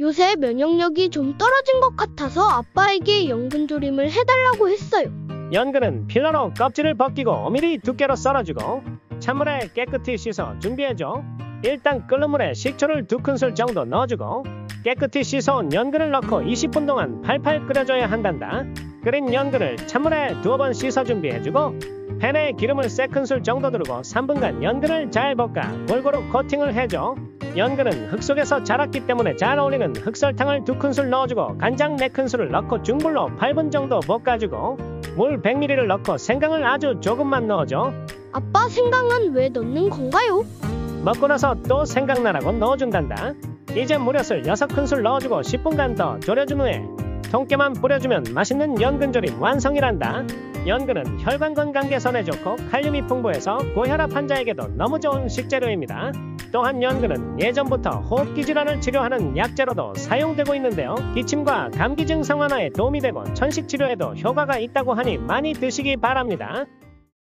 요새 면역력이 좀 떨어진 것 같아서 아빠에게 연근조림을 해달라고 했어요. 연근은 필러로 껍질을 벗기고 5mm 두께로 썰어주고 찬물에 깨끗이 씻어 준비해줘. 일단 끓는 물에 식초를 두 큰술 정도 넣어주고 깨끗이 씻어온 연근을 넣고 20분 동안 팔팔 끓여줘야 한단다. 끓인 연근을 찬물에 두어 번 씻어 준비해주고 팬에 기름을 세 큰술 정도 두르고 3분간 연근을 잘 볶아 골고루 코팅을 해줘. 연근은 흙 속에서 자랐기 때문에 잘 어울리는 흑설탕을 두 큰술 넣어주고 간장 네 큰술을 넣고 중불로 8분 정도 볶아주고 물 100ml를 넣고 생강을 아주 조금만 넣어줘. 아빠 생강은 왜 넣는 건가요? 먹고 나서 또 생강나라고 넣어준단다. 이제 무릇을 6큰술 넣어주고 10분간 더 졸여준 후에 통깨만 뿌려주면 맛있는 연근조림 완성이란다. 연근은 혈관 건강 개선에 좋고 칼륨이 풍부해서 고혈압 환자에게도 너무 좋은 식재료입니다. 또한 연근은 예전부터 호흡기 질환을 치료하는 약재로도 사용되고 있는데요. 기침과 감기 증상 완화에 도움이 되고 천식 치료에도 효과가 있다고 하니 많이 드시기 바랍니다.